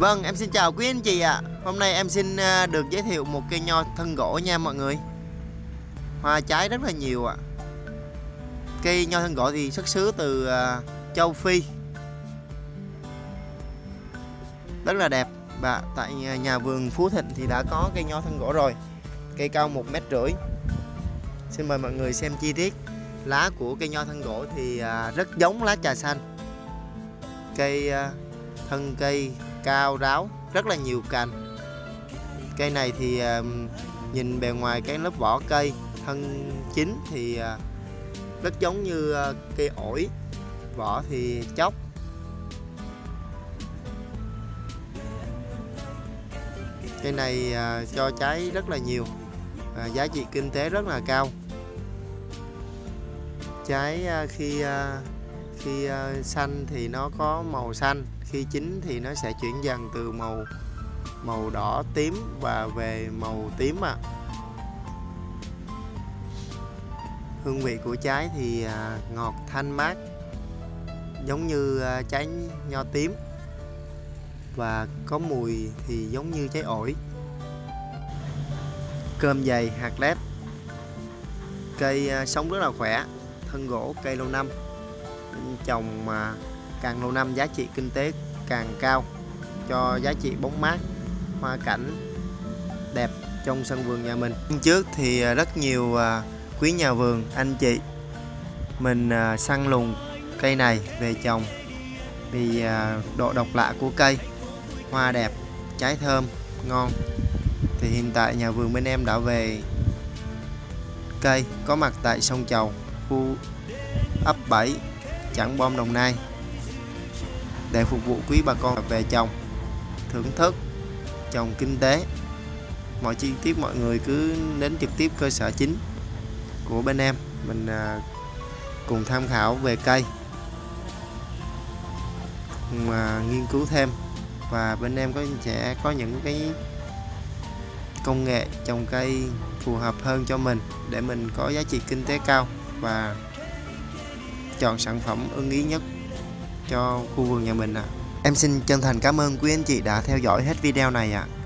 Vâng, em xin chào quý anh chị ạ. Hôm nay em xin à, được giới thiệu một cây nho thân gỗ nha mọi người. Hoa trái rất là nhiều ạ. Cây nho thân gỗ thì xuất xứ từ à, châu Phi. Rất là đẹp. Và tại à, nhà vườn Phú Thịnh thì đã có cây nho thân gỗ rồi. Cây cao một mét rưỡi. Xin mời mọi người xem chi tiết. Lá của cây nho thân gỗ thì rất giống lá trà xanh. Cây thân cây cao ráo rất là nhiều cành. Cây này thì ờ, nhìn bề ngoài cái lớp vỏ cây thân chính thì ờ, rất giống như ờ, cây ổi vỏ thì chóc. Cây này cho trái rất là nhiều giá trị kinh tế rất là cao. Trái khi uh, khi uh, xanh thì nó có màu xanh khi chín thì nó sẽ chuyển dần từ màu màu đỏ tím và về màu tím à hương vị của trái thì à, ngọt thanh mát giống như à, trái nho tím. Và có mùi thì giống như trái ổi. Cơm dày hạt lép cây à, sống rất là khỏe thân gỗ cây lâu năm trồng mà càng lâu năm giá trị kinh tế càng cao, cho giá trị bóng mát, hoa cảnh đẹp trong sân vườn nhà mình. Trước thì à, rất nhiều à, quý nhà vườn, anh chị mình à, săn lùng cây này về trồng vì độ độc lạ của cây, hoa đẹp, trái thơm, ngon. Thì hiện tại nhà vườn bên em đã về cây, có mặt tại sông Chầu, khu ấp 7 Trảng Bom Đồng Nai để phục vụ quý bà con về trồng, thưởng thức, trồng kinh tế. Mọi chi tiết mọi người cứ đến trực tiếp cơ sở chính của bên em. Mình à, cùng tham khảo về cây mà nghiên cứu thêm. Và bên em có, sẽ có những cái công nghệ trồng cây phù hợp hơn cho mình để mình có giá trị kinh tế cao và chọn sản phẩm ưng ý nhất cho khu vườn nhà mình à. Em xin chân thành cảm ơn quý anh chị đã theo dõi hết video này ạ. À.